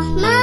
¡No!